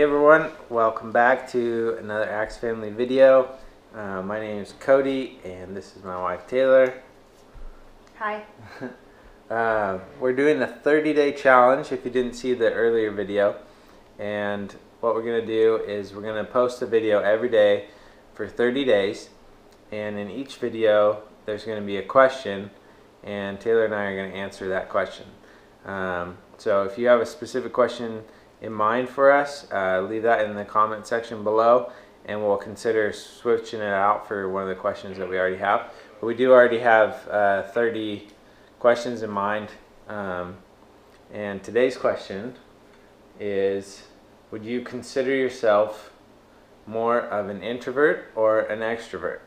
Hey everyone, welcome back to another Axe Family video. Uh, my name is Cody and this is my wife Taylor. Hi. Uh, we're doing a 30 day challenge if you didn't see the earlier video. And what we're going to do is we're going to post a video every day for 30 days. And in each video, there's going to be a question, and Taylor and I are going to answer that question. Um, so if you have a specific question in mind for us, uh, leave that in the comment section below, and we'll consider switching it out for one of the questions that we already have. But we do already have uh, 30 questions in mind. Um, and today's question is Would you consider yourself more of an introvert or an extrovert?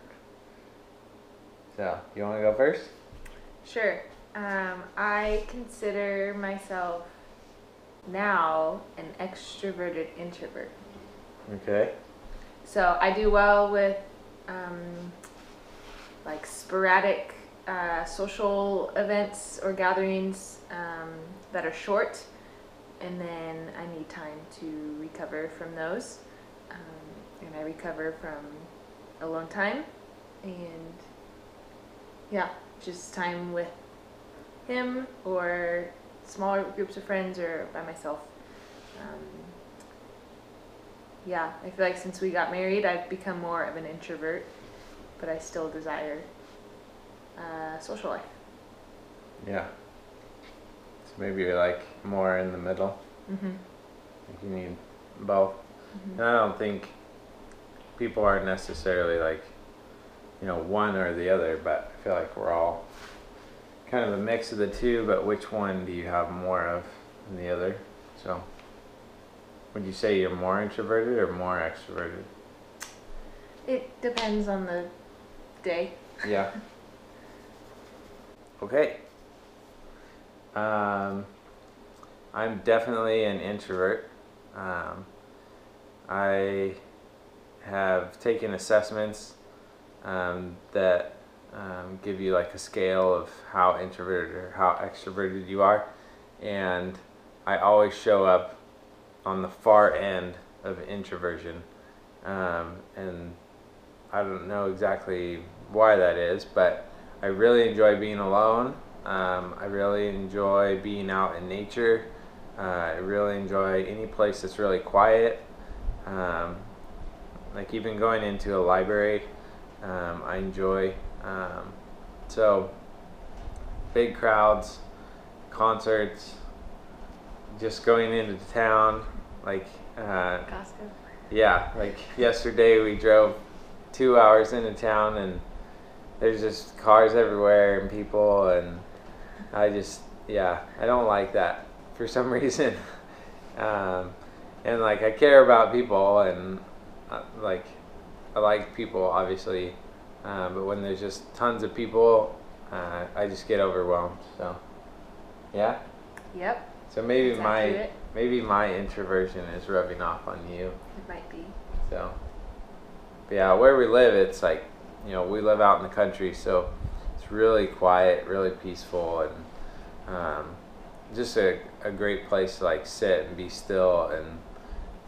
So, you want to go first? Sure. Um, I consider myself now an extroverted introvert. Okay. So I do well with um, like sporadic uh, social events or gatherings um, that are short, and then I need time to recover from those. Um, and I recover from alone time, and yeah, just time with him or smaller groups of friends or by myself. Um, yeah, I feel like since we got married, I've become more of an introvert, but I still desire uh, social life. Yeah. So maybe you're like more in the middle. Mm-hmm. Like you need both. And I don't think people aren't necessarily like, you know, one or the other, but I feel like we're all kind of a mix of the two, but which one do you have more of than the other? So, would you say you're more introverted or more extroverted? It depends on the day. Yeah. Okay. Um, I'm definitely an introvert. Um, I have taken assessments um, that um, give you like a scale of how introverted or how extroverted you are, and I always show up on the far end of introversion, um, and I don't know exactly why that is, but I really enjoy being alone. Um, I really enjoy being out in nature. Uh, I really enjoy any place that's really quiet. Um, like even going into a library, um, I enjoy. Um, so, big crowds, concerts, just going into town. Like, uh, Costco. yeah, like yesterday we drove two hours into town and there's just cars everywhere and people and I just yeah I don't like that for some reason um, and like I care about people and uh, like I like people obviously um, but when there's just tons of people uh, I just get overwhelmed so yeah Yep, so maybe That's my accurate. maybe my introversion is rubbing off on you it might be. so, yeah, where we live, it's like, you know, we live out in the country, so it's really quiet, really peaceful, and um, just a, a great place to like sit and be still and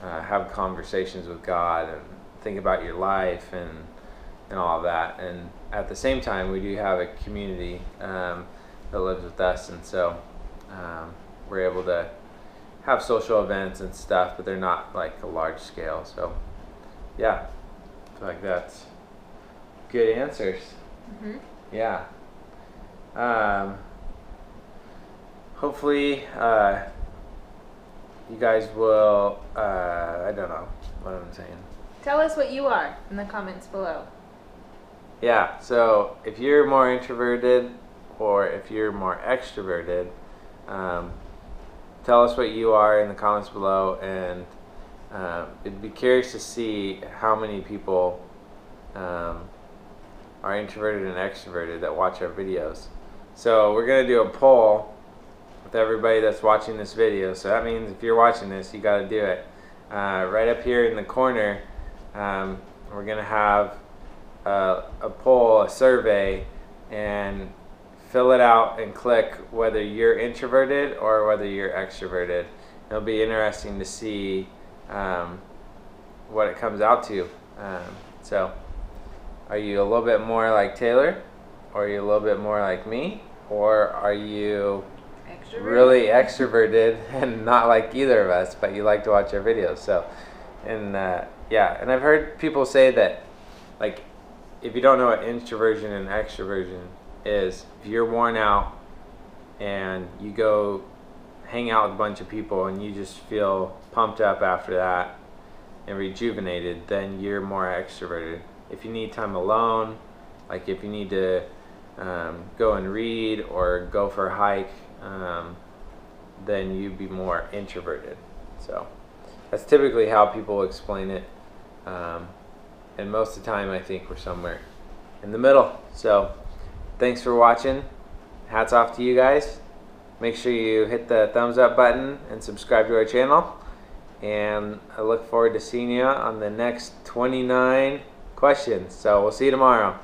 uh, have conversations with God and think about your life and and all of that. And at the same time, we do have a community um, that lives with us, and so um, we're able to have social events and stuff, but they're not like a large scale. So, yeah, I feel like that's good answers. hmm Yeah. Um, hopefully, uh, you guys will. Uh, I don't know what I'm saying. Tell us what you are in the comments below. Yeah, so if you're more introverted or if you're more extroverted, um, tell us what you are in the comments below, and um, it'd be curious to see how many people um, are introverted and extroverted that watch our videos. So we're gonna do a poll with everybody that's watching this video. So that means if you're watching this, you got to do it. Uh, right up here in the corner, um, we're gonna have uh, a poll, a survey, and fill it out and click whether you're introverted or whether you're extroverted. It'll be interesting to see um, what it comes out to. Um, so, are you a little bit more like Taylor, or are you a little bit more like me, or are you Extrovert. really extroverted and not like either of us, but you like to watch our videos? So, and uh, yeah, and I've heard people say that, like, if you don't know what introversion and extroversion is, if you're worn out and you go hang out with a bunch of people and you just feel pumped up after that and rejuvenated, then you're more extroverted. If you need time alone, like if you need to um, go and read or go for a hike, um, then you'd be more introverted. So that's typically how people explain it. Um, and most of the time, I think we're somewhere in the middle. So thanks for watching. Hats off to you guys. Make sure you hit the thumbs up button and subscribe to our channel. And I look forward to seeing you on the next 29 questions. So we'll see you tomorrow.